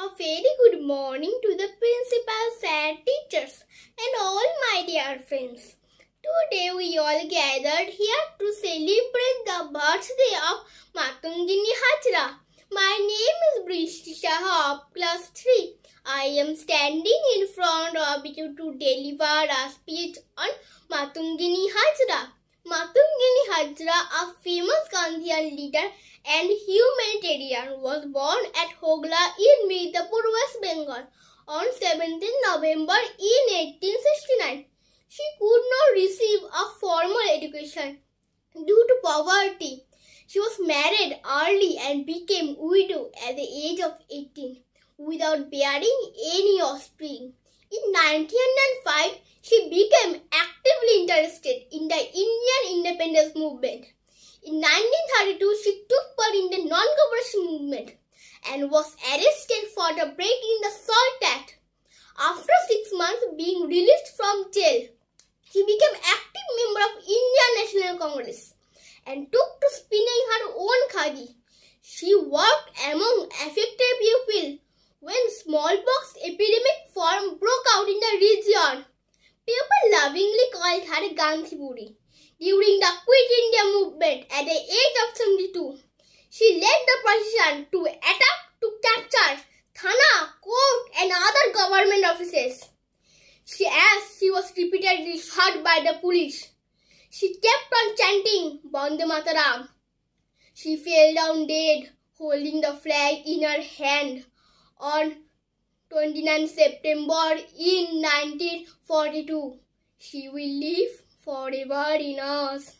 A very good morning to the principals and teachers and all my dear friends. Today we all gathered here to celebrate the birthday of Matangini Hajra. My name is Brishti Shaha of class 3. I am standing in front of you to deliver a speech on Matangini Hajra. Matangini Hajra, a famous Gandhian leader and humanitarian, was born at Hogla in Mirzapur, West Bengal on 17 November in 1869. She could not receive a formal education due to poverty. She was married early and became widow at the age of 18 without bearing any offspring. In 1905, she became actively interested in the Indian independence movement. In 1932, she took part in the non-cooperation movement and was arrested for the breaking the Salt Act. After six months being released from jail, she became active member of Indian National Congress and took to spinning her own khadi. She worked among affected people when smallpox epidemic form broke out in the region. People lovingly called her Gandhi Buri. During the Quit India movement at the age of 72, she led the procession to attack to capture Thana, court and other government offices. She, as she was repeatedly shot by the police, she kept on chanting Bande Mataram. She fell down dead, holding the flag in her hand on 29 September in 1942. She will live forever in us.